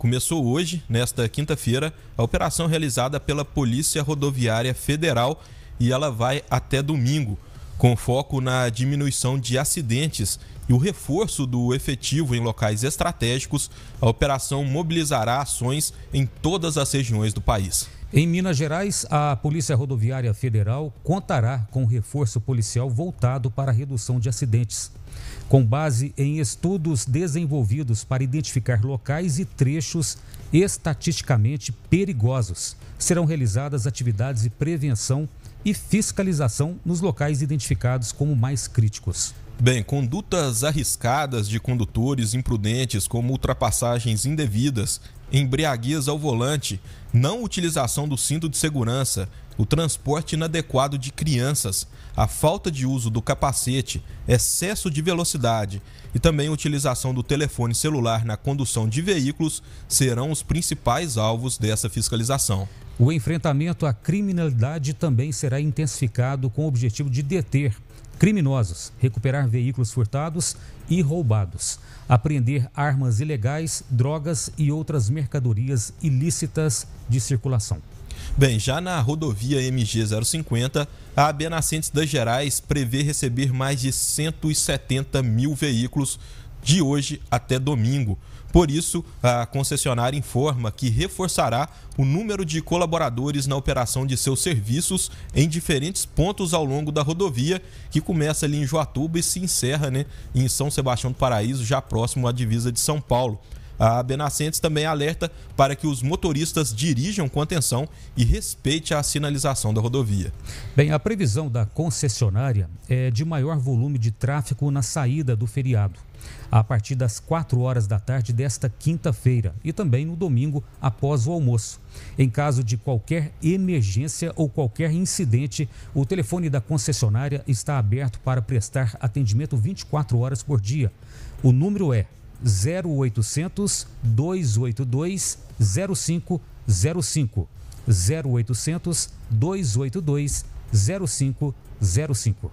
começou hoje, nesta quinta-feira, a operação realizada pela Polícia Rodoviária Federal e ela vai até domingo, com foco na diminuição de acidentes e o reforço do efetivo em locais estratégicos. A operação mobilizará ações em todas as regiões do país. Em Minas Gerais, a Polícia Rodoviária Federal contará com reforço policial voltado para a redução de acidentes. Com base em estudos desenvolvidos para identificar locais e trechos estatisticamente perigosos, serão realizadas atividades de prevenção e fiscalização nos locais identificados como mais críticos. Bem, condutas arriscadas de condutores imprudentes, como ultrapassagens indevidas, embriaguez ao volante, não utilização do cinto de segurança, o transporte inadequado de crianças, a falta de uso do capacete, excesso de velocidade e também utilização do telefone celular na condução de veículos serão os principais alvos dessa fiscalização. O enfrentamento à criminalidade também será intensificado com o objetivo de deter criminosos, recuperar veículos furtados e roubados, apreender armas ilegais, drogas e outras mercadorias ilícitas de circulação. Bem, já na rodovia MG 050, a AB Nascentes das Gerais prevê receber mais de 170 mil veículos de hoje até domingo. Por isso, a concessionária informa que reforçará o número de colaboradores na operação de seus serviços em diferentes pontos ao longo da rodovia, que começa ali em Joatuba e se encerra né, em São Sebastião do Paraíso, já próximo à divisa de São Paulo. A Benacentes também alerta para que os motoristas dirijam com atenção e respeite a sinalização da rodovia. Bem, a previsão da concessionária é de maior volume de tráfego na saída do feriado a partir das 4 horas da tarde desta quinta-feira e também no domingo após o almoço. Em caso de qualquer emergência ou qualquer incidente, o telefone da concessionária está aberto para prestar atendimento 24 horas por dia. O número é 0800 282 0505. 0800 282 0505.